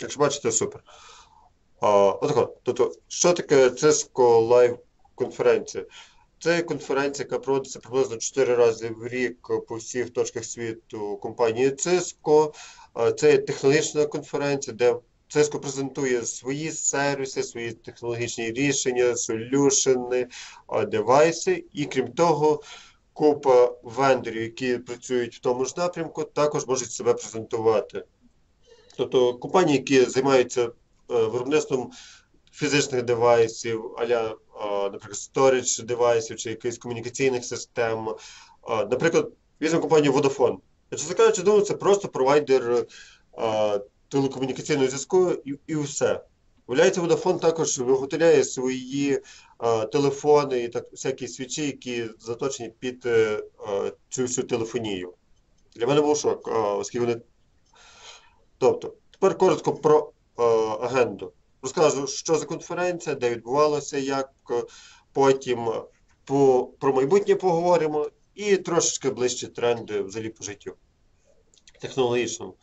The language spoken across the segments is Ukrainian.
Якщо бачите, супер. А. Тобто, що таке Cisco Live конференція? Це конференція, яка проводиться приблизно 4 рази в рік по всіх точках світу компанії Cisco. Це є технологічна конференція, де Cisco презентує свої сервіси, свої технологічні рішення, солюшени, девайси. І крім того, купа вендорів, які працюють в тому ж напрямку, також можуть себе презентувати. Тобто компанії, які займаються е, виробництвом фізичних девайсів, аля, а, наприклад, storage девайсів чи якихось комунікаційних систем. А, Наприклад, візьмемо компанію Vodafone. Я чесно кажучи, думаю, це просто провайдер телекомунікаційного зв'язку і, і все. Виявляється, Vodafone також виготовляє свої а, телефони і так всякі свічі, які заточені під е, цю всю телефонію. Для мене був шок, оскільки вони. Тобто, тепер коротко про а, агенду. Розкажу, що за конференція, де відбувалося, як е, потім е, по, про майбутнє поговоримо і трошечки ближче тренди взагалі по життю технологічному.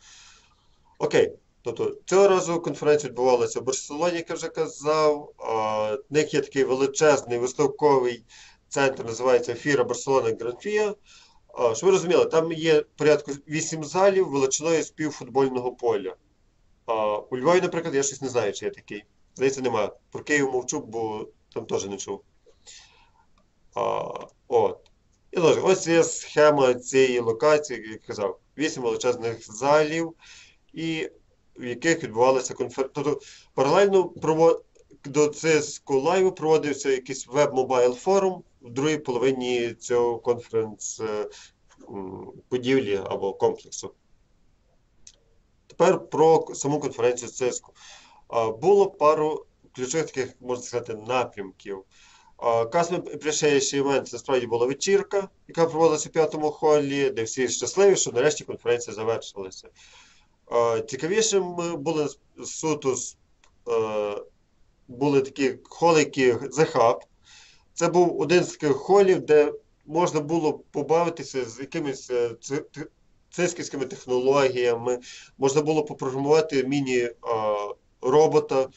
Окей. Тобто цього разу конференція відбувалася в Барселоні, як я вже казав. А, В них є такий величезний виставковий центр, називається Фіра Барселона Гранфія. Щоб ви розуміли, там є порядку 8 залів величиною з півфутбольного поля. У Львові, наприклад, я щось не знаю, чи є такий. Здається, немає. Про Київ мовчу, бо там теж не чув. А, от. І тож, ось є схема цієї локації, як я казав, 8 величезних залів, і в яких відбувалися конференції. Тобто паралельно до Cisco Live проводився якийсь веб-мобайл форум в другій половині цього конференц-будівлі або комплексу. Тепер про саму конференцію. А, Було пару ключових таких, можна сказати, напрямків. Customer Appreciation Event це справді була вечірка, яка проводилася в п'ятому холі, де всі щасливі, що нарешті конференція завершилася. Цікавішим були суто е, були такі холи, які The Hub. Це був один з таких холів, де можна було побавитися з якимись цисківськими технологіями, можна було попрограмувати міні-робота,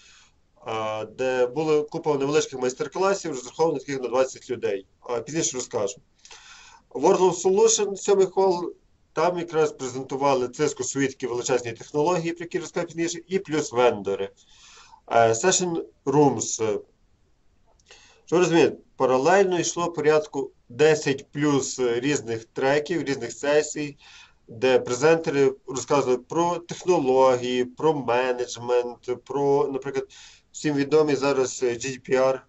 де була купа невеличких майстер-класів, розрахованих таких на 20 людей. Пізніше розкажу. World Solution, сьомий хол, там якраз презентували свої такі величезні технології, про які розкажу пізніше, і плюс вендори. Session Rooms. Що розумієте, паралельно йшло порядку 10 плюс різних треків, різних сесій, де презентери розказували про технології, про менеджмент, про, наприклад, всім відомий зараз е, GDPR,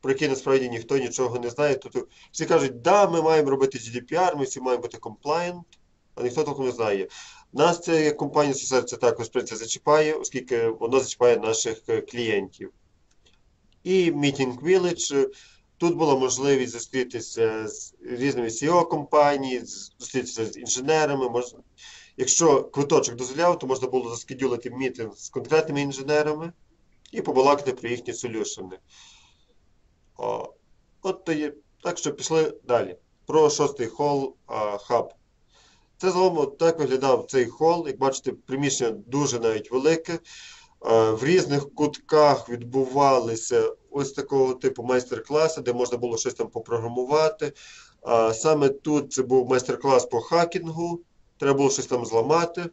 про який насправді ніхто нічого не знає. Тобто всі кажуть, да, ми маємо робити GDPR, ми всі маємо бути compliant, а ніхто толком не знає. Нас це як компанія Society це також принципі, зачіпає, оскільки воно зачіпає наших е, клієнтів. І Meeting Village. Тут була можливість зустрітися з різними CEO компаній, зустрітися з інженерами. Мож... Якщо квиточок дозволяв, то можна було заскедюлити мітинг з конкретними інженерами і побалакати про їхні солюшени. От то є. Так що пішли далі. Про шостий хол хаб. Це загалом так виглядав цей хол. Як бачите, приміщення дуже навіть велике. Е, В різних кутках відбувалися ось такого типу майстер-класи, де можна було щось там попрограмувати. А Саме тут це був майстер-клас по хакінгу, треба було щось там зламати.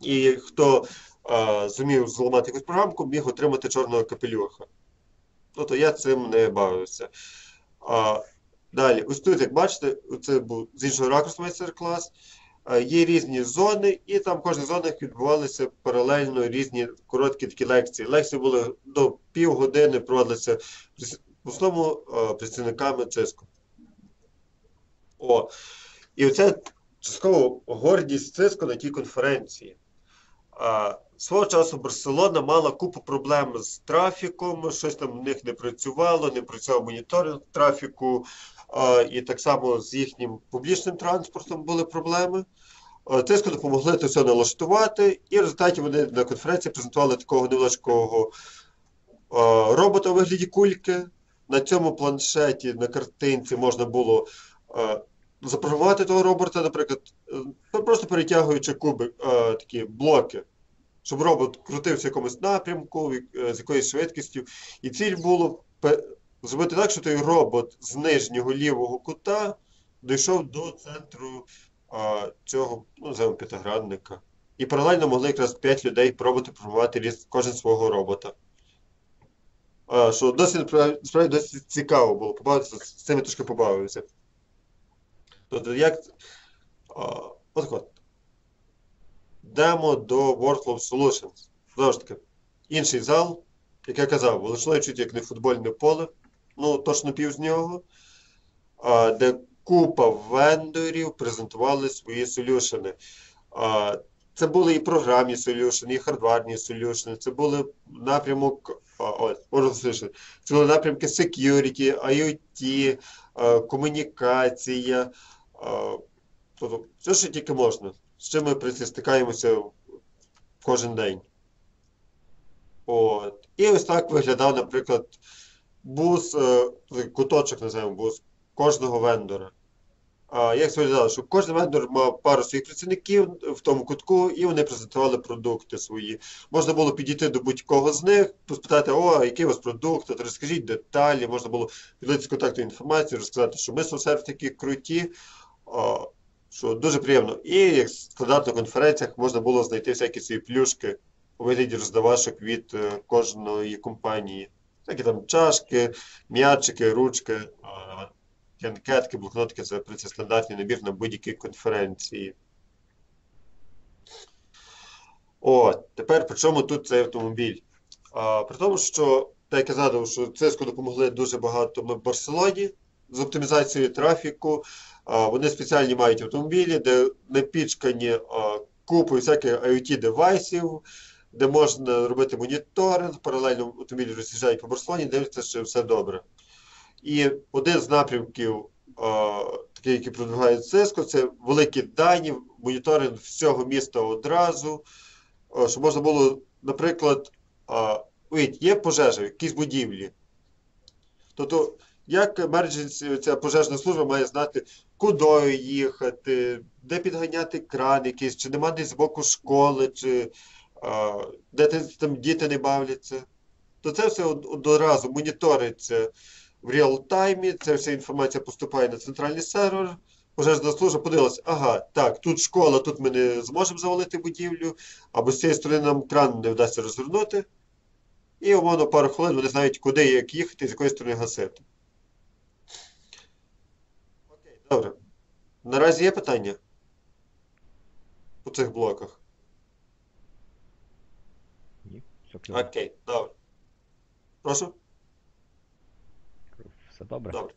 І хто а, зумів зламати якусь програмку, міг отримати чорного капелюха. Тобто я цим не бавився. А, далі, ось тут, як бачите, це був з іншого ракурсу майстер-клас. А, Є різні зони, і там в кожній зонах відбувалися паралельно різні короткі такі лекції. Лекції були до півгодини, проводилися в основному а, представниками Cisco. О, і оце частково гордість Cisco на тій конференції. А, Свого часу Барселона мала купу проблем з трафіком, щось там в них не працювало, не працював моніторинг трафіку, а, і так само з їхнім публічним транспортом були проблеми. А, Cisco допомогли це все налаштувати, і в результаті вони на конференції презентували такого невеличкого робота у вигляді кульки. На цьому планшеті, на картинці можна було а, запрограмувати того робота, наприклад, е, просто перетягуючи куби, такі блоки. щоб робот крутився в якомусь напрямку, е, з якоюсь швидкістю. І ціль було зробити так, що той робот з нижнього лівого кута дійшов до центру цього, ну, п'ятигранника. І паралельно могли якраз 5 людей пробувати програмувати різ- кожен свого робота. Що досить насправді досить цікаво було побавитися, з цим я трошки побавився. Тобто, як. От от. Йдемо до Workflow Solutions. Знову ж таки, інший зал, як я казав, величиною чуть як не футбольне поле, ну точно пів з нього, де купа вендорів презентували свої солюшени. Це були і програмні солюшени, і хардварні солюшени, це були напрямок, це були напрямки security, IoT, комунікація. Тобто, все, що тільки можна, з чим ми стикаємося кожен день. От. І ось так виглядав, наприклад, бус, е, куточок називаємо бус кожного вендора. Як виглядало? Що кожен вендор мав пару своїх працівників в тому кутку, і вони презентували продукти свої. Можна було підійти до будь-кого з них, спитати, о, який у вас продукт, розкажіть деталі, можна було підлити контактну інформацію, розказати, що ми соцсервіс такі круті. Що дуже приємно. І як стандартно на конференціях можна було знайти всякі свої плюшки у вигляді роздавашок від е, кожної компанії. Всякі там чашки, м'ячики, ручки, анкетки, блокнотики це стандартний набір на будь-які конференції. От, тепер при чому тут цей автомобіль? А, при тому, що, так як я згадував, що Cisco допомогли дуже багато в Барселоні з оптимізацією трафіку. А, Вони спеціальні мають автомобілі, де напічкані а, купою всяких IoT-девайсів, де можна робити моніторинг, паралельно автомобілі роз'їжджають по Барселоні, дивляться, що все добре. І один з напрямків, такий, який продвигає Cisco, це великі дані, моніторинг всього міста одразу, а, щоб можна було, наприклад, уявіть, є пожежа в якійсь будівлі. Тобто, як emergency, ця пожежна служба має знати, куди їхати, де підганяти кран якийсь, чи нема десь з боку школи, чи а, де там діти не бавляться. То це все од- одразу моніториться в реал-таймі, ця вся інформація поступає на центральний сервер. Пожежна служба подивилася, ага, так, тут школа, тут ми не зможемо завалити будівлю, або з цієї сторони нам кран не вдасться розвернути. І умовно пару хвилин вони знають, куди і як їхати, з якої сторони гасити. Окей, добре. Наразі є питання по цих блоках? Ні, все. Окей, добре. Прошу? Все добре. Добре.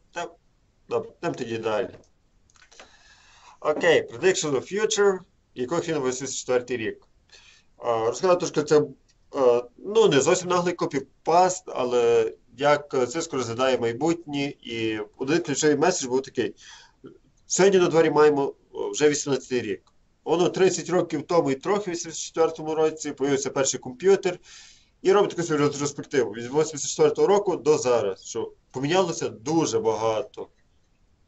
Добре, тем тоді далі. Окей, Prediction of Future, хрін 84 рік. Розказати трошки це, ну, не зовсім наглий копіпаст, але як Cisco розглядає майбутнє, і один ключовий меседж був такий. Сьогодні на дворі маємо вже 18 рік. Воно 30 років тому і трохи в 84-му році появився перший комп'ютер, і робить таку свою ретроспективу від 84-го року до зараз, що помінялося дуже багато.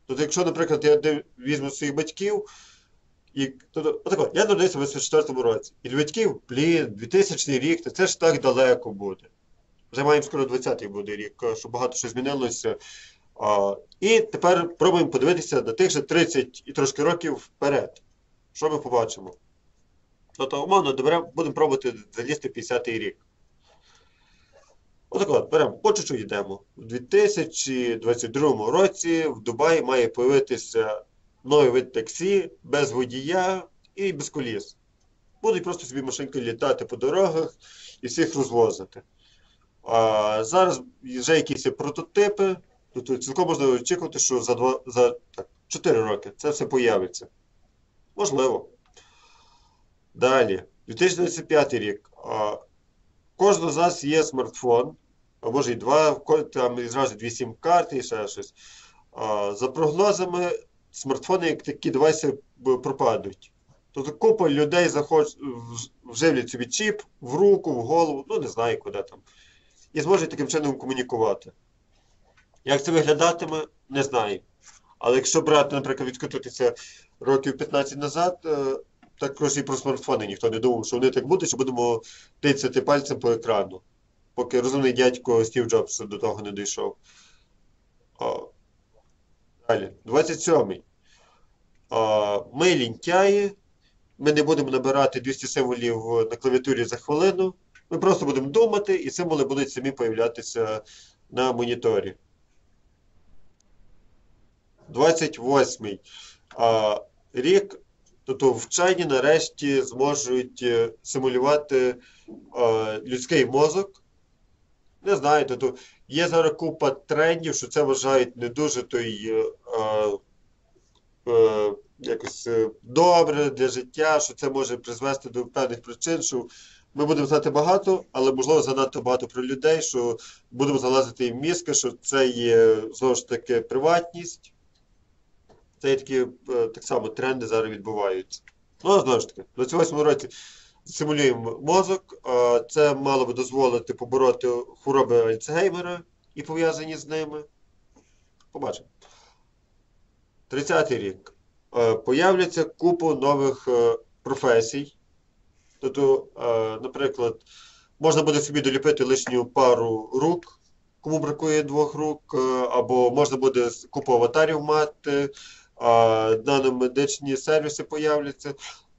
Тобто, якщо, наприклад, я візьму своїх батьків, і тобто, отако, я народився в 84-му році. І для батьків, блін, 2000 рік, то це ж так далеко буде. Вже маємо скоро 20-й буде рік, що багато що змінилося. А, і тепер пробуємо подивитися на тих же 30 і трошки років вперед. Що ми побачимо? Тобто, умовно, доберемо- будемо пробувати залізти в 50-й рік. Отак от, беремо, по чуть-чуть йдемо. У 2022 році в Дубаї має появитися новий вид таксі без водія і без коліс. Будуть просто собі машинки літати по дорогах і всіх розвозити. А зараз вже якісь прототипи, тобто цілком можна очікувати, що за, два, за так, 4 роки це все появиться. Можливо. Далі, 2025 рік. А, Кожного з нас є смартфон, а може і два, там і зразу дві сім-карти і ще щось. За прогнозами, смартфони як такі девайси пропадуть. Тобто купа людей захоч... вж- вживлять собі чіп в руку, в голову, ну не знаю куди там. І зможуть таким чином комунікувати. Як це виглядатиме, не знаю. Але якщо брати, наприклад, відкотитися років 15 назад, е, також і про смартфони ніхто не думав, що вони так будуть, що будемо тицяти пальцем по екрану. Поки розумний дядько Стів Джобс до того не дійшов. О. Далі. 27-й. О, Ми лінтяї. Ми не будемо набирати 200 символів на клавіатурі за хвилину. Ми просто будемо думати, і символи будуть самі появлятися на моніторі. 28-й рік. Тобто вчені нарешті зможуть е, симулювати е, людський мозок. Не знаю, тобто є зараз купа трендів, що це вважають не дуже той е, е, якось е, добре для життя, що це може призвести до певних причин, що ми будемо знати багато, але можливо занадто багато про людей, що будемо залазити в мізки, що це є знову ж таки приватність. Це такі е, так само тренди зараз відбуваються. Ну, а знову ж таки, в 28 році симулюємо мозок. Це мало би дозволити побороти хвороби Альцгеймера і пов'язані з ними. Побачимо. 30-й рік. Е, Появляться купу нових е, професій. Тобто, наприклад, можна буде собі доліпити лишню пару рук, кому бракує двох рук, або можна буде купу аватарів мати, наномедичні сервіси появляться.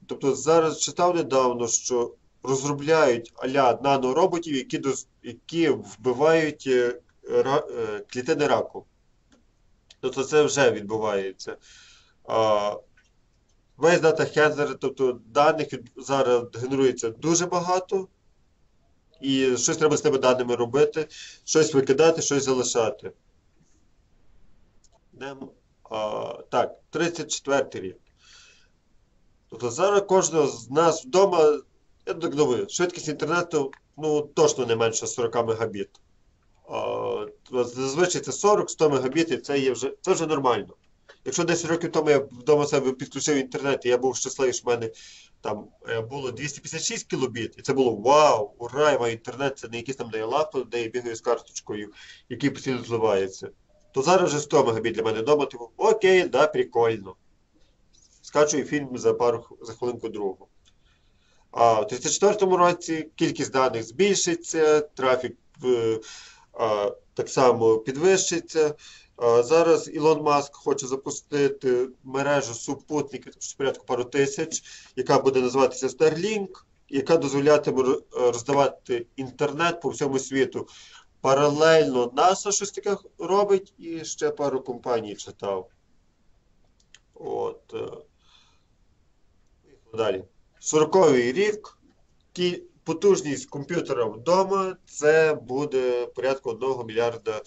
Тобто зараз читав недавно, що розробляють а-ля нанороботів, які, доз- які вбивають е, ра- е, клітини раку. Тобто це вже відбувається. Весь дата хендер, тобто даних зараз генерується дуже багато, і щось треба з тими даними робити, щось викидати, щось залишати. Йдемо. Так, 34 рік. Тобто зараз кожного з нас вдома, я так думаю, швидкість інтернету ну, точно не менше 40 мегабіт. Зазвичай це 40-100 мегабіт, і це є вже, це вже нормально. Якщо 10 років тому я вдома себе підключив інтернет, і я був щасливий, що в мене там е, було 256 кілобіт, і це було вау, ура, я маю інтернет, це не якийсь там дейлап, де я бігаю з карточкою, який постійно зливається. То зараз вже 100 мегабіт для мене вдома, типу, окей, да, прикольно. Скачую фільм за пару за хвилинку другу. А в 34-му році кількість даних збільшиться, трафік а, так само підвищиться. А, зараз Ілон Маск хоче запустити мережу супутників порядку пару тисяч, яка буде називатися Starlink, яка дозволятиме роздавати інтернет по всьому світу. Паралельно NASA щось таке робить, і ще пару компаній читав. От. е. Далі. 40-й рік. Потужність комп'ютера вдома це буде порядку 1 мільярда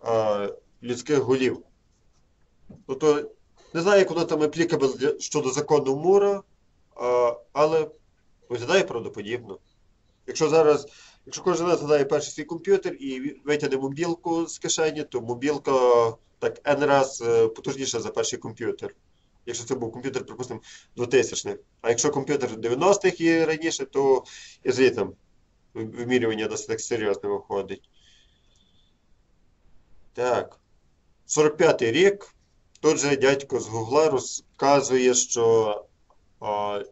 а, людських голів. Тобто, не знаю, як воно там для- щодо закону Мура, а, але виглядає правдоподібно. Якщо зараз, якщо кожен раз перший свій комп'ютер і витягне мобілку з кишені, то мобілка так N раз е, потужніша за перший комп'ютер. Якщо це був комп'ютер, припустимо, 2000-х. А якщо комп'ютер 90-х і раніше, то і звідти вимірювання досить так серйозно виходить. Так. 45-й рік. Тут же дядько з Гугла розказує, що а,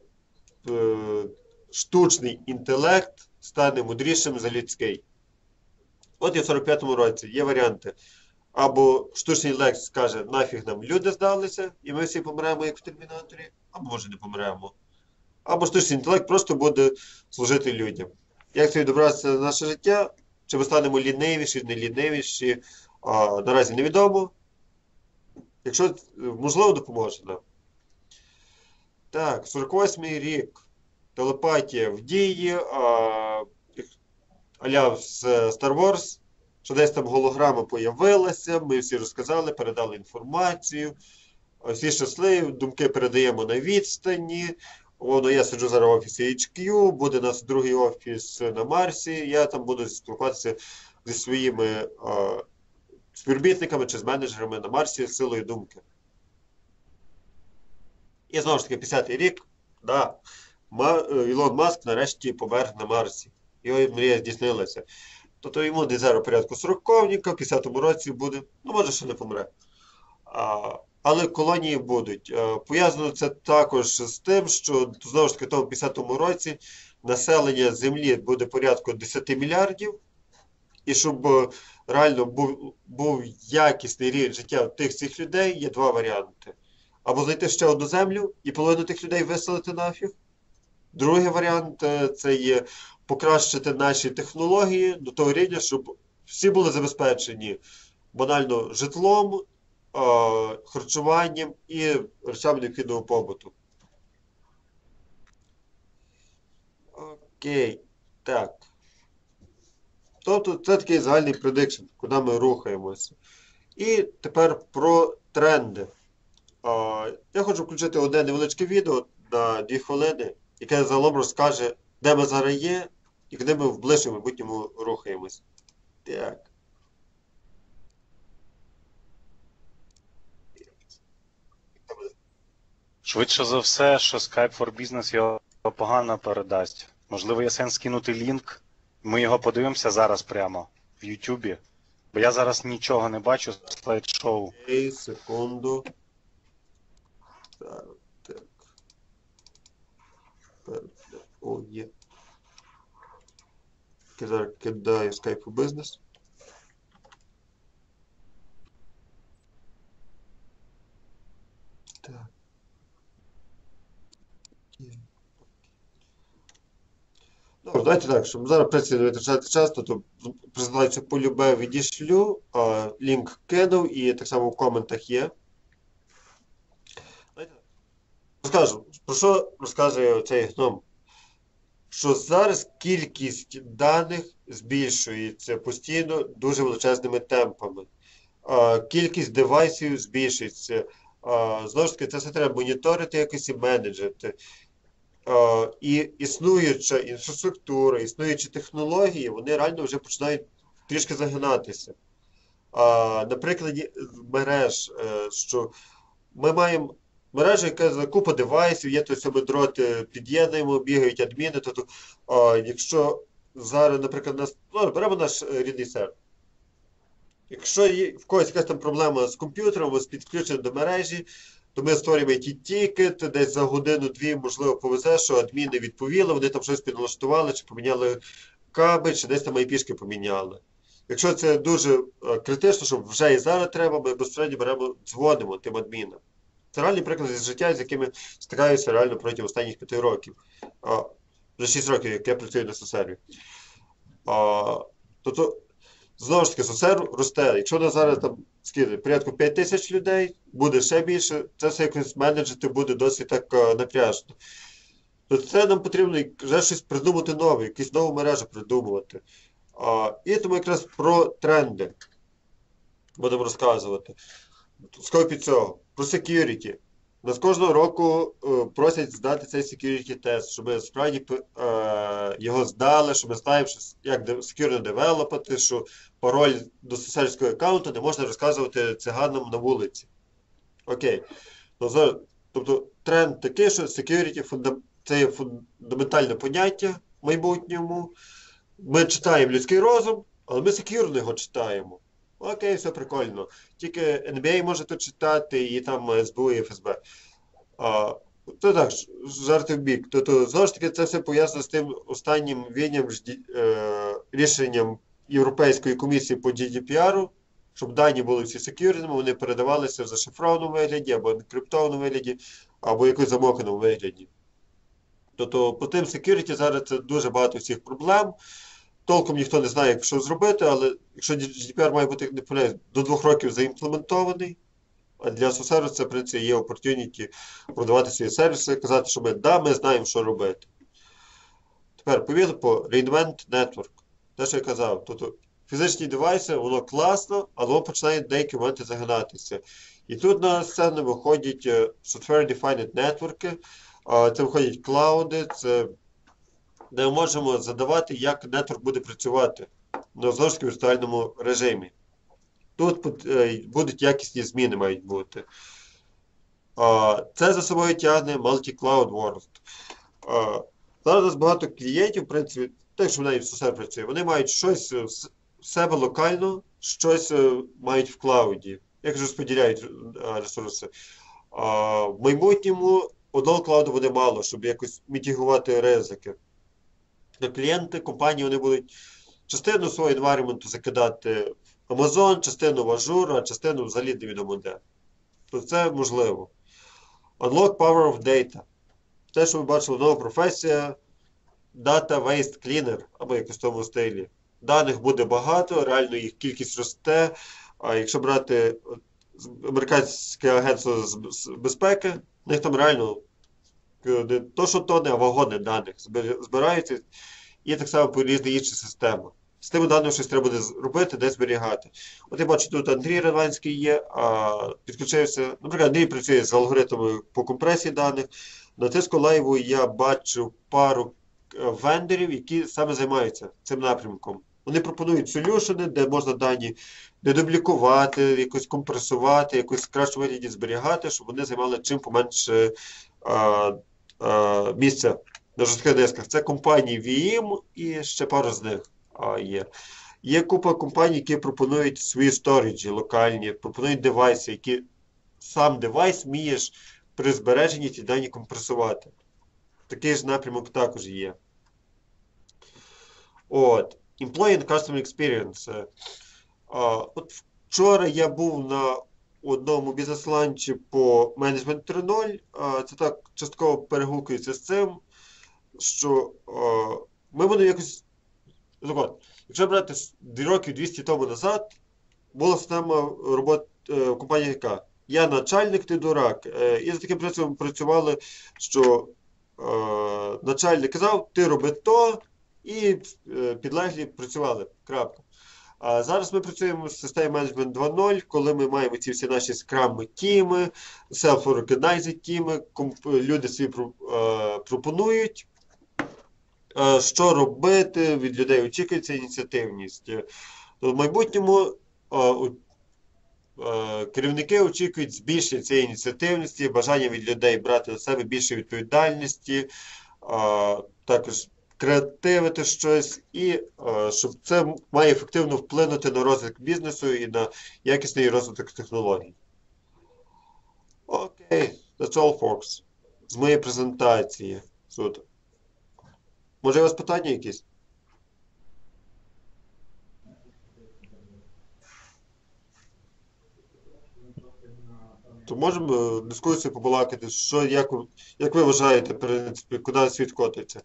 е, штучний інтелект стане мудрішим за людський. От і в 45-му році є варіанти. Або штучний інтелект скаже, нафіг нам люди здалися, і ми всі помремо, як в Термінаторі, або може не помремо. Або штучний інтелект просто буде служити людям. Як це відобразиться на наше життя? Чи ми станемо лінивіші, не лінивіші, а, наразі невідомо. Якщо е, можливо допоможе нам. Так, 48-й рік. Телепатія в дії, аля з Star Wars, що десь там голограма появилася, ми всі розказали, передали інформацію, всі щасливі, думки передаємо на відстані. Воно, я сиджу зараз в офісі HQ, буде нас другий офіс на Марсі, я там буду спілкуватися зі своїми а, співробітниками чи з менеджерами на Марсі силою думки. І знову ж таки, 50-й рік, да, е, Ілон Маск нарешті помер на Марсі. Його мрія здійснилася. Тобто йому десь зараз порядку 40-ніка, в 50-му році буде, ну може ще не помре. А, але колонії будуть. Е, Пов'язано це також з тим, що знову ж таки в тому 50-му році населення Землі буде порядку 10 мільярдів, і щоб е, реально був, був якісний рівень життя тих цих людей, є два варіанти. Або знайти ще одну землю і половину тих людей виселити нафіг. Другий варіант е, це є покращити наші технології до того рівня, щоб всі були забезпечені банально житлом, е, харчуванням і речами необхідного побуту. Окей, так. Тобто це такий загальний предикшн, куди ми рухаємося. І тепер про тренди. Я хочу включити одне невеличке відео на 2 хвилини, яке загалом розкаже, де ми зараз є і куди ми в ближчому майбутньому рухаємось. Так. Швидше за все, що Skype for Business його погано передасть. Можливо, є сенс кинути лінк. Ми його подивимося зараз прямо в Ютубі. Бо я зараз нічого не бачу з слайд-шоу. Окей, секунду. Так, О, є. Кидаю Skype for Business. Так. Ну, давайте так, щоб зараз принципі не витрачати час, то, презентацію полюбе відішлю, а, лінк кинув і так само в коментах є. Розкажу, про що розказує цей гном? Що зараз кількість даних збільшується постійно дуже величезними темпами. Кількість девайсів збільшується. Знову ж таки, це все треба моніторити якось і менеджити. І існуюча інфраструктура, існуючі технології, вони реально вже починають трішки загинатися. На прикладі мереж, е, що ми маємо мережу, яка купа девайсів, є то ми дроти під'єднуємо, бігають адміни. Тобто, а, якщо зараз, наприклад, нас, ну, беремо наш е, рідний сервер. Якщо є в когось якась там проблема з комп'ютером, з підключенням до мережі, то ми створюємо ті тікет, десь за годину-дві, можливо, повезе, що адміни відповіли, вони там щось підналаштували, чи поміняли кабель, чи десь там IP-шки поміняли. Якщо це дуже е, критично, що вже і зараз треба, ми безпосередньо беремо, дзвонимо тим адмінам. Це реальні приклади з життя, з якими стикаюся реально протягом останніх п'яти років. А, вже 6 років, як я працюю на сосерві. Тобто, знову ж таки, сосер росте. Якщо на зараз там скільки, порядку 5 тисяч людей, буде ще більше, це все якось менеджити буде досить так е, напряжно. То це нам потрібно вже щось придумати нове, якусь нову мережу придумувати. А, і тому якраз про тренди будемо розказувати. Scope і цього. Про security. Нас кожного року е, просять здати цей security тест, щоб ми справді е, його здали, щоб ми знаємо, як security девелопити, що пароль до сусідського аккаунту не можна розказувати циганам на вулиці. Окей. Ну, тобто тренд такий, що security це є фундаментальне поняття в майбутньому. Ми читаємо людський розум, але ми секюрно його читаємо. Окей, все прикольно. Тільки NBA може тут читати, і там СБУ і ФСБ. А, то так, жарти в бік. Тобто, знову ж таки, це все пов'язано з тим останнім війням, е, рішенням Європейської комісії по GDPR, щоб дані були всі секюрними, вони передавалися в зашифрованому вигляді, або енкриптованому вигляді, або якось замоканому вигляді. Тобто, по тим security зараз це дуже багато всіх проблем. Толком ніхто не знає, що зробити, але якщо GDPR має бути не помиляюсь, до двох років заімплементований, а для SOSERVICE це, в принципі, є opportunity продавати свої сервіси, казати, що ми, да, ми знаємо, що робити. Тепер повідомлю по Reinvent Network. Те, що я казав, тобто фізичні девайси, воно класно, але воно починає деякі моменти загинатися. І тут на сцену виходять е, software-defined network, це виходять клауди, це ми можемо задавати, як нетворк буде працювати на знову ж віртуальному режимі. Тут е, будуть якісні зміни мають бути. Це за собою тягне Multi-Cloud World. Зараз багато клієнтів, в принципі, так що навіть все працює, вони мають щось е, в себе локально, щось е, мають в клауді. як розподіляють е, ресурси. В майбутньому одного клауду буде мало, щоб якось мітігувати ризики. На клієнти, компанії вони будуть частину свого environment закидати в Amazon, частину в Azure, а частину взагалі невідомо де. То це можливо. Unlock Power of Data. Те, що ви бачили, нова професія Data Waste Cleaner, або якось в тому стилі. Даних буде багато, реально їх кількість росте. А якщо брати американське агентство з безпеки, у них там реально то, що тони, а вагони даних збираються, і так само по різні інші системи. З тими даними щось треба буде робити, де зберігати. От я бачу, тут Андрій Радванський є, а підключився. Наприклад, Андрій працює з алгоритмами по компресії даних. На тиску лайву я бачив пару е, вендорів, які саме займаються цим напрямком. Вони пропонують солюшени, де можна дані дедублікувати, якось компресувати, якось в кращому вигляді зберігати, щоб вони займали чим поменше а, а, місця на жорстких дисках. Це компанії VIM і ще пару з них є. Є купа компаній, які пропонують свої сториджі локальні, пропонують девайси, які сам девайс вмієш при збереженні ті дані компресувати. Такий ж напрямок також є. От. Employee and Customer Experience. Е, от вчора я був на одному бізнес-ланчі по Management 3.0. А, Це так частково перегукується з цим, що ми будемо якось. Так якщо брати дві роки 200 тому назад, була система роботи е, компанії яка? Я начальник, ти дурак. Е, І за таким принципом працювали, що е, начальник казав, ти роби то, і е, підлеглі працювали. Крапка. Зараз ми працюємо в системі менеджмент 2.0, коли ми маємо ці всі наші скрами тіми, self-organized тіми, люди собі е, пропонують, е, що робити, від людей очікується ініціативність. В майбутньому е, керівники очікують збільшення цієї ініціативності, бажання від людей брати на себе більше відповідальності, також креативити щось, і е, щоб це має ефективно вплинути на розвиток бізнесу і на якісний розвиток технологій. Окей, that's all, folks. З моєї презентації. Суд. Може, у вас питання якісь? То можемо е, дискусію побалакати, що, як, як ви вважаєте, в принципі, куди світ котиться?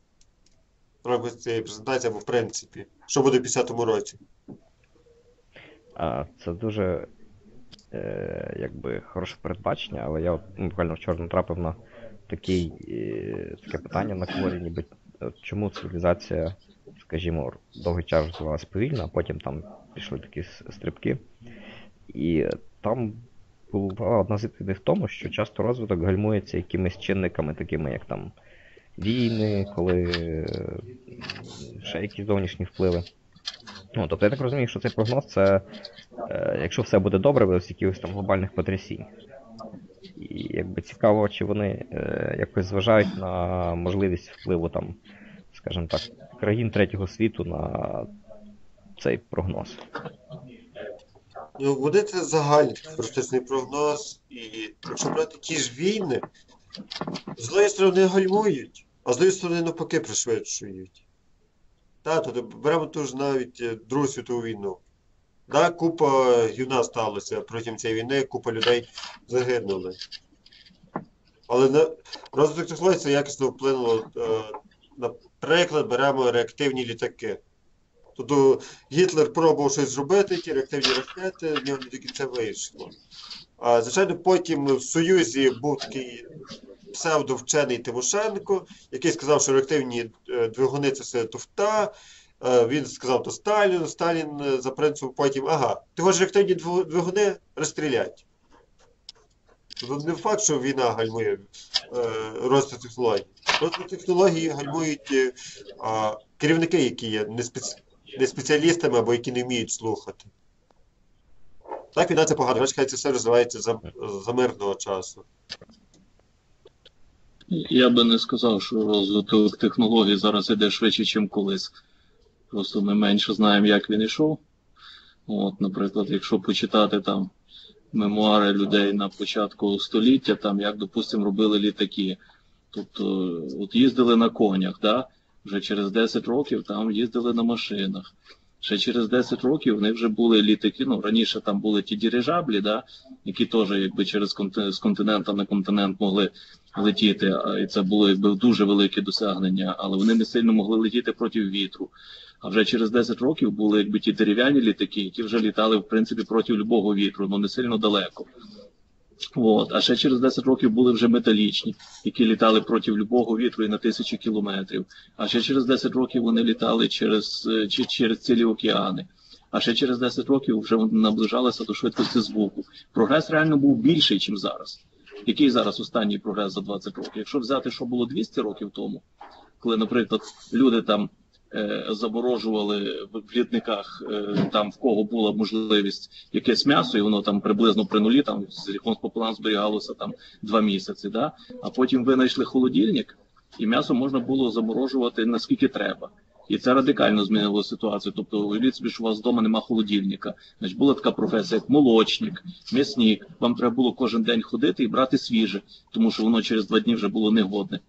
Рамках цієї презентації або в принципі, що буде в 50-му році? А, це дуже е, якби хороше передбачення, але я от, ну, буквально вчора натрапив на такий, е, таке питання на колорі, ніби е, чому цивілізація, скажімо, довгий час розвивалася повільно, а потім там пішли такі стрибки. І там була одна з відповідей в тому, що часто розвиток гальмується якимись чинниками, такими як там війни, коли е, ще якісь зовнішні впливи. Ну, тобто я так розумію, що цей прогноз це, е, якщо все буде добре, без якихось там глобальних потрясінь. І якби цікаво, чи вони е, якось зважають на можливість впливу там, скажімо так, країн третього світу на цей прогноз. Ну, вони це загальний такий прогноз, і якщо брати ті ж війни, з однієї сторони гальмують, а з іншої сторони навпаки пришвидшують. Та, беремо ту навіть е, Другу світову війну. Да, купа юна сталося протягом цієї війни, купа людей загинули. Але на розвиток технологій якісно вплинуло. е, Наприклад, беремо реактивні літаки. Тобто Гітлер пробував щось зробити, ті реактивні ракети, в нього не до кінця вийшло. А, звичайно, потім в Союзі був такий псевдовчений Тимошенко, який сказав, що реактивні е, двигуни це все туфта. Е, Він сказав то Сталіну, Сталін е, за принципом потім, ага, ти хочеш реактивні двигуни розстрілять. Тобто не факт, що війна гальмує розвиток технологій. Розвиток технологій гальмують а, керівники, які є не, спеці... не спеціалістами або які не вміють слухати. Так, війна це погано, бачите, це все розвивається за, за мирного часу. Я би не сказав, що розвиток технологій зараз іде швидше, ніж колись. Просто ми менше знаємо, як він ішов. От, наприклад, якщо почитати там мемуари людей на початку століття, там як, допустимо, робили літаки. Тобто, от їздили на конях, да? вже через 10 років там їздили на машинах. Ще через 10 років в них вже були літаки. Ну раніше там були ті дирижаблі, да, які теж через конти- з континента на континент могли летіти. І це було якби дуже велике досягнення, але вони не сильно могли летіти проти вітру. А вже через 10 років були якби ті дерев'яні літаки, які вже літали в принципі проти любого вітру, але не сильно далеко. От. А ще через 10 років були вже металічні, які літали проти любого вітру і на тисячі кілометрів. А ще через 10 років вони літали через, е, через цілі океани. А ще через 10 років вже наближалися до швидкості звуку. Прогрес реально був більший, ніж зараз. Який зараз останній прогрес за 20 років? Якщо взяти, що було 200 років тому, коли, наприклад, люди там е, заморожували в літниках, е, там в кого була можливість якесь м'ясо, і воно там приблизно при нулі, там з пополам зберігалося там два місяці. Да? А потім ви знайшли холодильник, і м'ясо можна було заморожувати наскільки треба. І це радикально змінило ситуацію. Тобто, уявіть собі, що у вас вдома нема холодильника. Значить, була така професія, як молочник, м'ясник. Вам треба було кожен день ходити і брати свіже, тому що воно через два дні вже було негодне.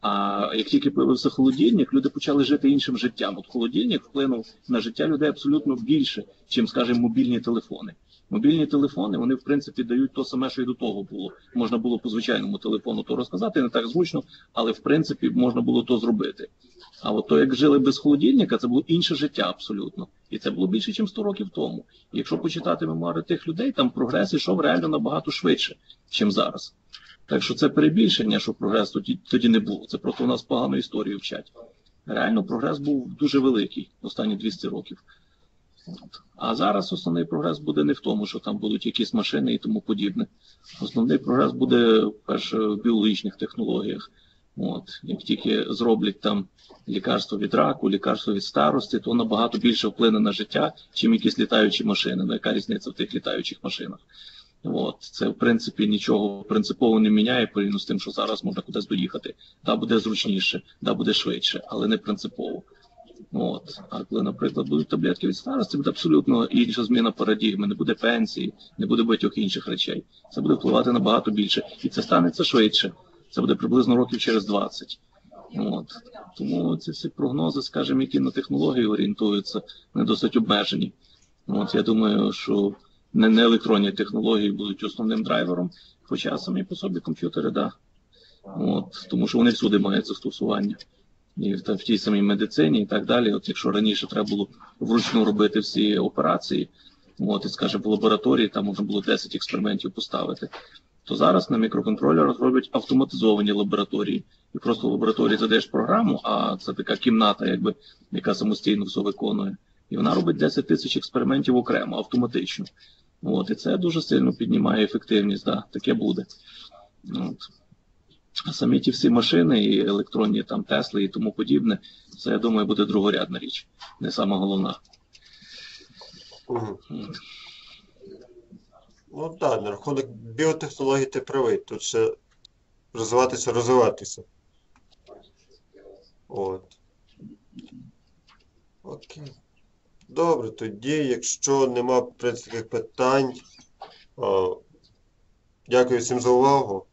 А як тільки появився холодильник, люди почали жити іншим життям. От холодильник вплинув на життя людей абсолютно більше, чим, скажімо, мобільні телефони. Мобільні телефони вони в принципі дають то саме, що й до того було. Можна було по звичайному телефону то розказати, не так зручно, але в принципі можна було то зробити. А от то, як жили без холодильника, це було інше життя абсолютно. І це було більше, ніж 100 років тому. І якщо почитати мемуари тих людей, там прогрес ішов реально набагато швидше, ніж зараз. Так що це перебільшення, що прогрес тоді, тоді не було. Це просто у нас погану історію вчать. Реально прогрес був дуже великий останні 200 років. А зараз основний прогрес буде не в тому, що там будуть якісь машини і тому подібне. Основний прогрес буде перше в біологічних технологіях. От. Як тільки зроблять там лікарство від раку, лікарство від старості, то набагато більше вплине на життя, чим якісь літаючі машини. Ну, яка різниця в тих літаючих машинах? От. Це, в принципі, нічого принципово не міняє порівняно з тим, що зараз можна кудись доїхати. Да, буде зручніше, да, буде швидше, але не принципово. От. А коли, наприклад, будуть таблетки від старості, буде абсолютно інша зміна парадігми, не буде пенсії, не буде багатьох інших речей. Це буде впливати набагато більше. І це станеться швидше. Це буде приблизно років через 20. От. Тому ці всі прогнози, скажімо, які на технології орієнтуються, вони досить обмежені. От, я думаю, що не, не електронні технології будуть основним драйвером, хоча самі по собі комп'ютери, да. От, тому що вони всюди мають застосування. І в, в тій самій медицині і так далі. От якщо раніше треба було вручну робити всі операції, от, і скажімо, в лабораторії там можна було 10 експериментів поставити, то зараз на мікроконтролерах роблять автоматизовані лабораторії. І просто в лабораторії задаєш програму, а це така кімната, якби, яка самостійно все виконує. І вона робить 10 тисяч експериментів окремо, автоматично. От, і це дуже сильно піднімає ефективність, да, таке буде. От. Самі ті всі машини, і електронні там Тесли і тому подібне, це, я думаю, буде другорядна річ, не сама головна. Ну так, на рахунок біотехнологій ти правий. Тут ще розвиватися, розвиватися. От. Окей. Добре, тоді, якщо нема таких питань, о, дякую всім за увагу.